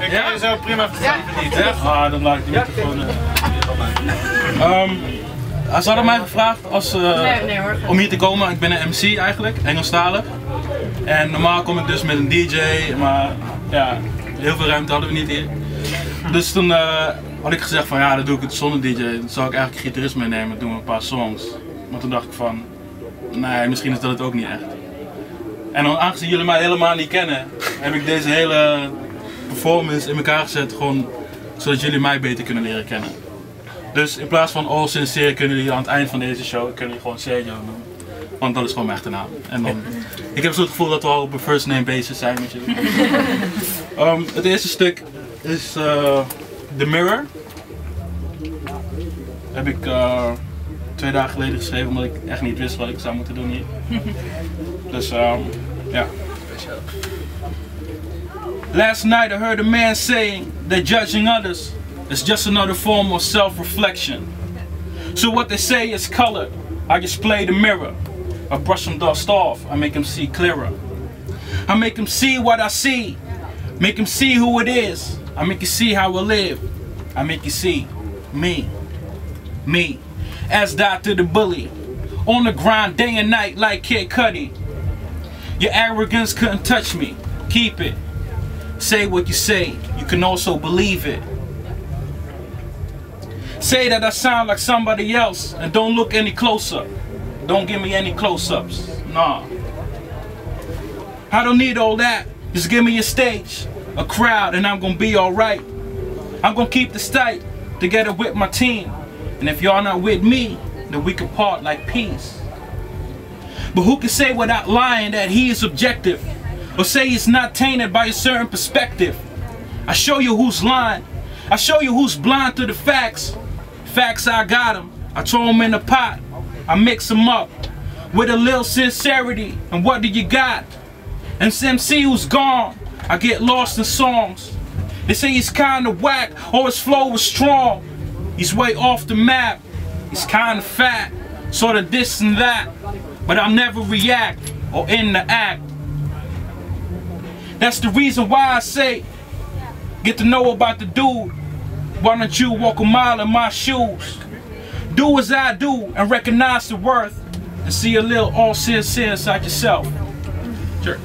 Ik kan je zo prima verstaan. Niet, hè? Ah, dan laat ik die microfoon. eh. Ehm, ze hadden mij gevraagd als, eh, Nee, nee hoor. om hier te komen. Ik ben een MC eigenlijk, Engelstalig. En normaal kom ik dus met een DJ, maar ja, heel veel ruimte hadden we niet hier. Dus toen eh, had ik gezegd van ja, dan doe ik het zonder DJ. Dan zou ik eigenlijk gitarist meenemen, doen we een paar songs. Maar toen dacht ik van, nee, misschien is dat het ook niet echt. En aangezien jullie mij helemaal niet kennen, heb ik deze hele performance in elkaar gezet, gewoon zodat jullie mij beter kunnen leren kennen. Dus in plaats van All Sincere kunnen jullie aan het eind van deze show kunnen jullie gewoon Sergio noemen. Want dat is gewoon mijn echte naam. En dan, ik heb zo het gevoel dat we al op een first name basis zijn met jullie. Ehm, het eerste stuk is eh, The Mirror. Heb ik eh, twee dagen geleden geschreven omdat ik echt niet wist wat ik zou moeten doen hier. Dus ehm, ja. Last night I heard a man saying that judging others is just another form of self-reflection. So what they say is color. I just play the mirror. I brush some dust off. I make them see clearer. I make them see what I see. Make them see who it is. I make you see how I live. I make you see me. Me. As Dr. the Bully. On the grind day and night like Kid Cudi. Your arrogance couldn't touch me. Keep it. Say what you say. You can also believe it. Say that I sound like somebody else and don't look any closer. Don't give me any close-ups. Nah. I don't need all that. Just give me a stage, a crowd, and I'm gonna be alright. I'm gonna keep this tight together with my team. And if y'all not with me, then we can part like peace. But who can say without lying that he is objective? Or say he's not tainted by a certain perspective? I show you who's lying. I show you who's blind to the facts. Facts I got them. I throw them in the pot. I mix them up with a little sincerity. And what do you got? And MC who's gone. I get lost in songs. They say he's kinda whack or his flow was strong. He's way off the map. He's kinda fat. Sorta this and that. But I'll never react or in the act. That's the reason why I say get to know about the dude. Why don't you walk a mile in my shoes? Do as I do and recognize the worth and see a little all sincere inside yourself. Church.